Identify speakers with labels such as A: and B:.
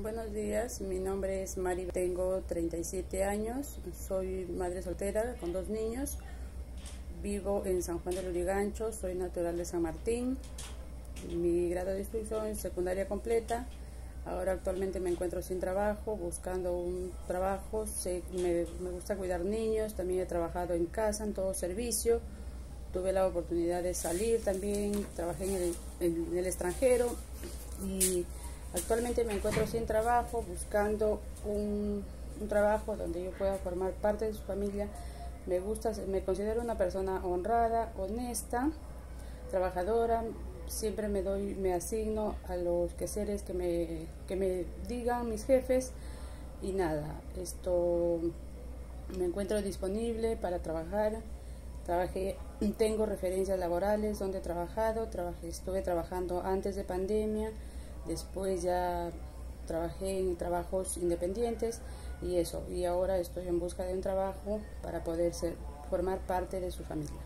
A: Buenos días, mi nombre es Mari, tengo 37 años, soy madre soltera con dos niños, vivo en San Juan de Lurigancho, soy natural de San Martín, mi grado de instrucción es secundaria completa, ahora actualmente me encuentro sin trabajo, buscando un trabajo, me, gusta cuidar niños, también he trabajado en casa, en todo servicio, tuve la oportunidad de salir también, trabajé en el, en el extranjero y Actualmente me encuentro sin trabajo, buscando un, trabajo donde yo pueda formar parte de su familia. Me gusta, me considero una persona honrada, honesta, trabajadora. Siempre me doy, me asigno a los quehaceres que me, que me digan mis jefes y nada, esto me encuentro disponible para trabajar. Trabajé, tengo referencias laborales donde he trabajado, trabajé, estuve trabajando antes de pandemia Después ya trabajé en trabajos independientes y eso. Y ahora estoy en busca de un trabajo para poder ser, formar parte de su familia.